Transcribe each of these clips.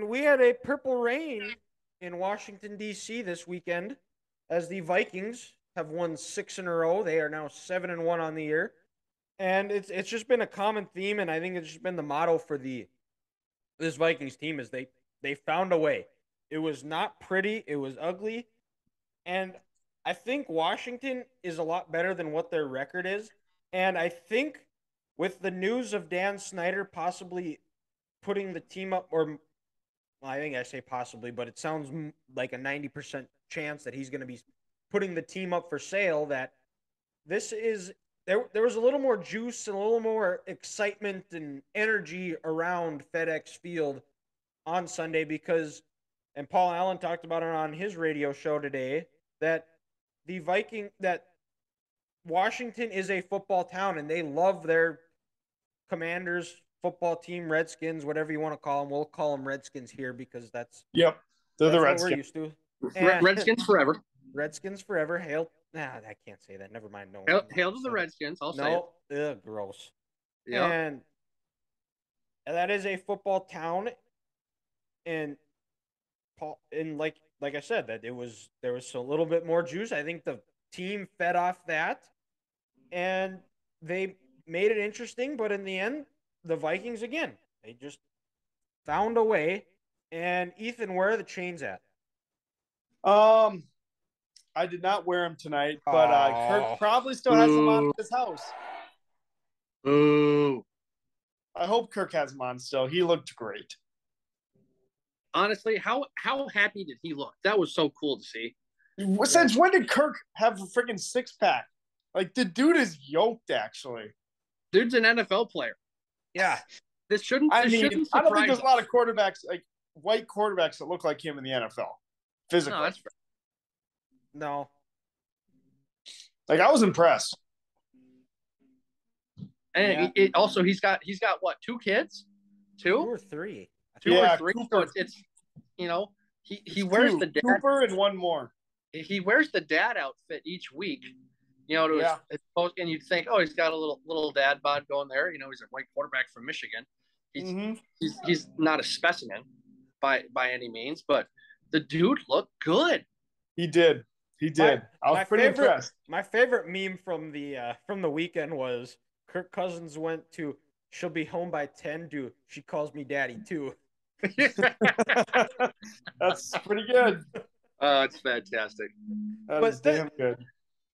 And we had a purple rain in Washington, D.C. this weekend as the Vikings have won six in a row. They are now seven and one on the year. And it's it's just been a common theme, and I think it's just been the motto for the this Vikings team is they they found a way. It was not pretty, it was ugly. And I think Washington is a lot better than what their record is. And I think with the news of Dan Snyder possibly putting the team up, or I think I say possibly, but it sounds like a 90% chance that he's going to be putting the team up for sale, that this is. There, there was a little more juice and a little more excitement and energy around FedEx Field on Sunday because, and Paul Allen talked about it on his radio show today, that the Viking, that Washington is a football town and they love their commanders, football team, Redskins, whatever you want to call them. We'll call them Redskins here because that's yep, they're the Redskins. we're used to. And Redskins forever. Redskins forever. Hail. Nah, I can't say that. Never mind. No. Hail, hail to the Redskins. I'll no, say it. Ugh, gross. Yeah. And, and that is a football town, and Paul, and like like I said, that it was there was a little bit more juice. I think the team fed off that, and they made it interesting. But in the end, the Vikings again, they just found a way. And Ethan, where are the chains at? Um, I did not wear them tonight, but uh, Kirk probably still has them on his house. Ooh. I hope Kirk has them on still. He looked great. Honestly, how how happy did he look? That was so cool to see. Since when did Kirk have a freaking six pack? Like the dude is yoked, actually. Dude's an NFL player. Yeah. This shouldn't. I mean, shouldn't I don't think surprise there's a lot of quarterbacks like white quarterbacks that look like him in the NFL. Physically, No, that's. No. like I was impressed. And Yeah. it, it- also, he's got he's got what two kids, Two two, or three. two Yeah, or three. So it's, it's you know he he wears two, the dad Cooper and one more. he wears the dad outfit each week. You know, to his, Yeah. his post, and you'd think, oh, he's got a little little dad bod going there. You know, he's a white quarterback from Michigan. He's Mhm. he's, he's not a specimen by by any means, but the dude looked good. He did. He did. I was my pretty favorite- impressed. My favorite meme from the uh, from the weekend was Kirk Cousins went to she'll be home by ten. Do she calls me daddy too? That's pretty good. Oh, it's fantastic. That But the- damn good.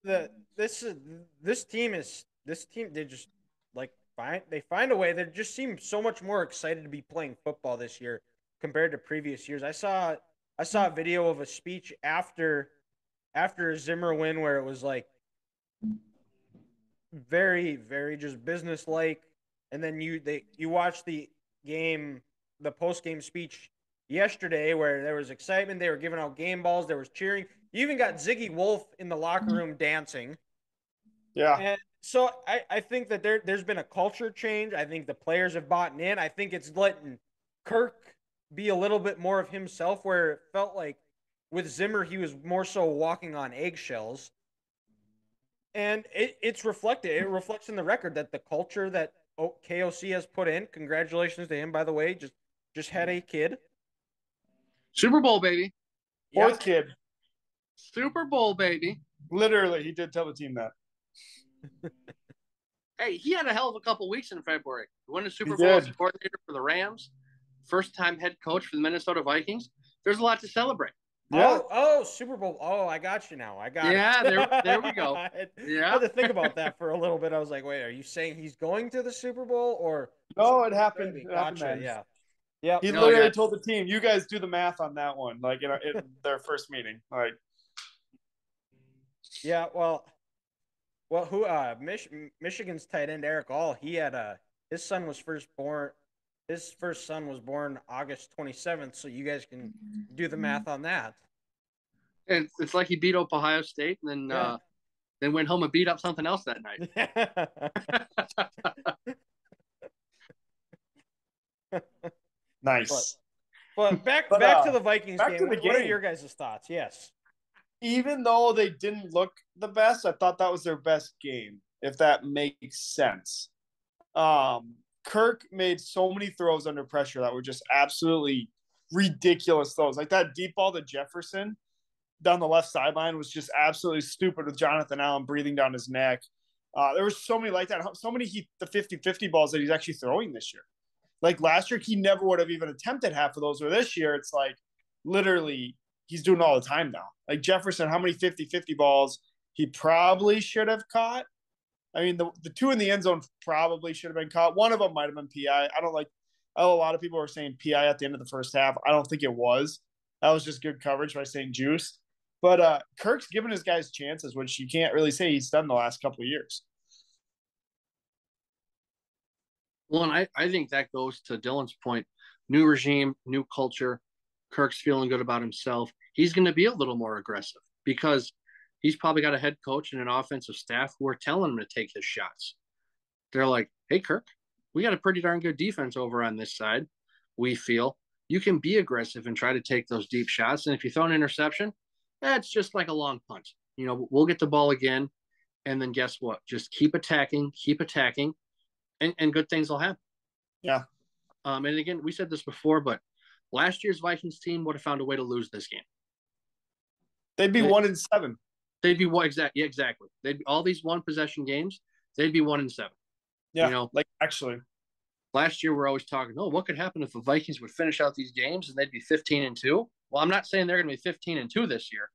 The this is this team is this team they just like find they find a way. They just seem so much more excited to be playing football this year compared to previous years. I saw I saw a video of a speech after after a Zimmer win where it was like very very just business like and then you they you watch the game the post game speech yesterday where there was excitement. They were giving out game balls. There was cheering. You even got Zygi Wilf in the locker mm-hmm. room dancing Yeah. and so I, I think that there there's been a culture change. I think the players have bought in. I think it's letting Kirk be a little bit more of himself where it felt like with Zimmer he was more so walking on eggshells. And it, it's reflected. It reflects in the record that the culture that KOC has put in. Congratulations to him, by the way. Just just had a kid. Super Bowl baby, Yeah. Fourth kid. Super Bowl baby. Literally, he did tell the team that. Hey, he had a hell of a couple weeks in February. He won the Super Bowl as a coordinator for the Rams, first time head coach for the Minnesota Vikings. There's a lot to celebrate. Yeah. Oh, oh, Super Bowl. Oh, I got you now. I got Yeah, it. there- there we go. I had, I had to think about that for a little bit. I was like, wait, are you saying he's going to the Super Bowl or No, it happened. It happened Gotcha. then. Yeah. Yeah. He No, literally yeah. told the team, "You guys do the math on that one." Like in, in their first meeting. Like, Yeah. Well, well, who? Uh, Mich- Michigan's tight end Erick All. He had a his son was first born. His first son was born August 27th. So you guys can do the math on that. It's, it's like he beat up Ohio State and then Yeah. uh, then went home and beat up something else that night. nice. but back But, back uh, to the Vikings back game. to the What- What are your guys' thoughts? Yes. Even though they didn't look the best, I thought that was their best game. If that makes sense. Um, Kirk made so many throws under pressure that were just absolutely ridiculous throws. Like that deep ball to Jefferson down the left sideline was just absolutely stupid with Jonathan Allen breathing down his neck. Uh, there were so many like that. So many he, the 50-50 balls that he's actually throwing this year. Like last year, he never would have even attempted half of those. Or this year, it's like literally he's doing all the time now. Like Jefferson, how many 50-50 balls he probably should have caught? I mean, the, the two in the end zone probably should have been caught. One of them might have been PI. I don't like a lot of people were saying PI at the end of the first half. I don't think it was. That was just good coverage by St-Juste. But uh, Kirk's given his guys chances, which you can't really say he's done the last couple of years. Well, and I, I think that goes to Dylan's point. New regime, new culture. Kirk's feeling good about himself. He's going to be a little more aggressive because he's probably got a head coach and an offensive staff who are telling him to take his shots. They're like, hey, Kirk, we got a pretty darn good defense over on this side. We feel you can be aggressive and try to take those deep shots. And if you throw an interception, that's just like a long punt. You know, we'll get the ball again. And then guess what? Just keep attacking, keep attacking, and, and good things will happen. Yeah. Um, and again, we said this before, but last year's Vikings team would have found a way to lose this game. They'd be they, one in seven. They'd be one exactly. Yeah, exactly. They'd be all these one possession games. They'd be one in seven. Yeah. You know, like actually, last year we're always talking. Oh, what could happen if the Vikings would finish out these games and they'd be fifteen and two? Well, I'm not saying they're going to be fifteen and two this year,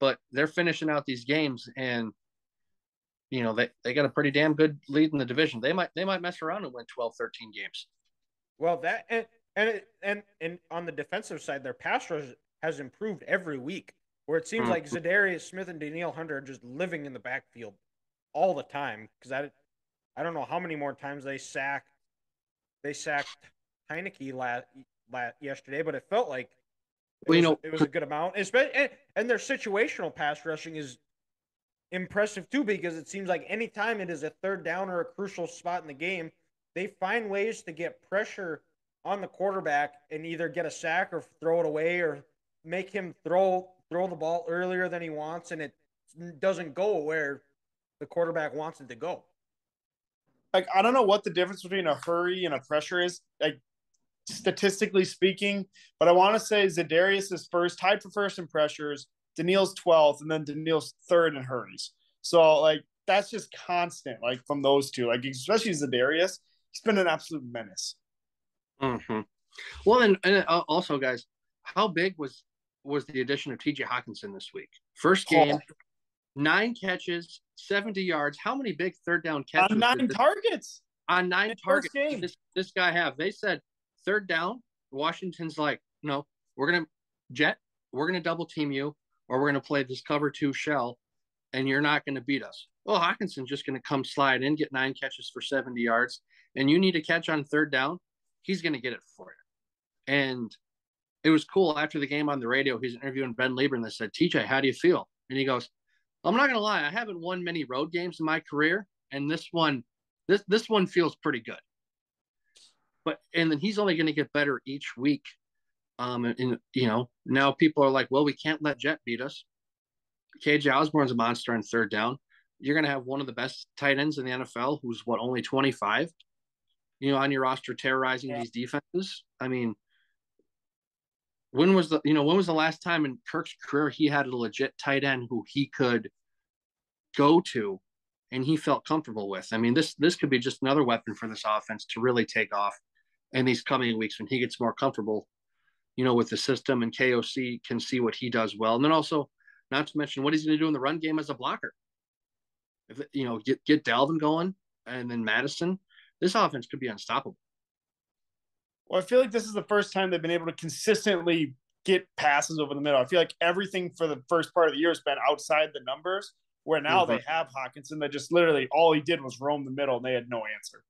but they're finishing out these games and you know they, they got a pretty damn good lead in the division they might they might mess around and win 12 13 games well that and and and, and on the defensive side their pass rush has improved every week where it seems mm-hmm. like Za'Darius Smith and Danielle Hunter are just living in the backfield all the time because I I don't know how many more times they sacked they sacked Heinicke last, last yesterday but it felt like it well, was, you know, it was a good amount. Especially, and their situational pass rushing is impressive too because it seems like anytime it is a third down or a crucial spot in the game, they find ways to get pressure on the quarterback and either get a sack or throw it away or make him throw throw the ball earlier than he wants and it doesn't go where the quarterback wants it to go. Like I don't know what the difference between a hurry and a pressure is, like statistically speaking, but I want to say Za'Darius is first, tied for first in pressures, Danielle's 12th, and then Danielle's third in hurries. So like that's just constant, like from those two, like especially Za'Darius, he's been an absolute menace. Mm-hmm. Well, and, and uh, also, guys, how big was was the addition of T.J. Hockenson this week? First game, oh. nine catches, seventy yards. How many big third down catches? On nine this, targets. On nine targets. This this guy have. They said third down. Washington's like, no, we're gonna jet. We're gonna double team you or we're going to play this cover two shell and you're not going to beat us. Well, Hockenson's just going to come slide in, get nine catches for 70 yards, and you need to catch on third down. He's going to get it for you. And it was cool after the game on the radio. He's interviewing Ben Leber and they said, TJ, how do you feel? And he goes, I'm not going to lie. I haven't won many road games in my career. And this one, this, this one feels pretty good. But, and then he's only going to get better each week um, and, you know, now people are like, well, we can't let Jet beat us. KJ Osborn's a monster on third down. You're going to have one of the best tight ends in the NFL who's what, only 25, you know, on your roster terrorizing yeah. these defenses. I mean, when was the, you know, when was the last time in Kirk's career he had a legit tight end who he could go to and he felt comfortable with? I mean, this, this could be just another weapon for this offense to really take off in these coming weeks when he gets more comfortable you know, with the system and KOC can see what he does well. And then also, not to mention what he's going to do in the run game as a blocker. If you know, get get Dalvin going and then Mattison, this offense could be unstoppable. Well, I feel like this is the first time they've been able to consistently get passes over the middle. I feel like everything for the first part of the year has been outside the numbers, where now mm-hmm. they have Hockenson that just literally all he did was roam the middle and they had no answer.